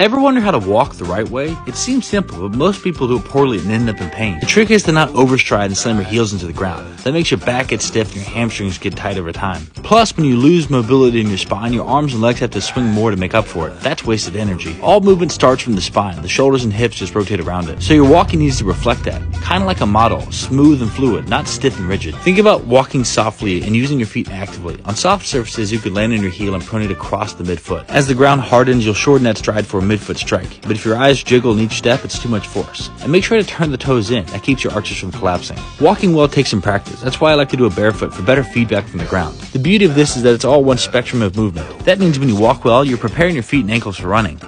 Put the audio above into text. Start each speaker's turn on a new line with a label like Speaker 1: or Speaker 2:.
Speaker 1: Ever wonder how to walk the right way? It seems simple, but most people do it poorly and end up in pain. The trick is to not overstride and slam your heels into the ground. That makes your back get stiff and your hamstrings get tight over time. Plus, when you lose mobility in your spine, your arms and legs have to swing more to make up for it. That's wasted energy. All movement starts from the spine. The shoulders and hips just rotate around it. So your walking needs to reflect that. Kind of like a model, smooth and fluid, not stiff and rigid. Think about walking softly and using your feet actively. On soft surfaces, you could land on your heel and pronate across the midfoot. As the ground hardens, you'll shorten that stride for midfoot strike. But if your eyes jiggle in each step, it's too much force. And make sure to turn the toes in. That keeps your arches from collapsing. Walking well takes some practice. That's why I like to do it barefoot for better feedback from the ground. The beauty of this is that it's all one spectrum of movement. That means when you walk well, you're preparing your feet and ankles for running.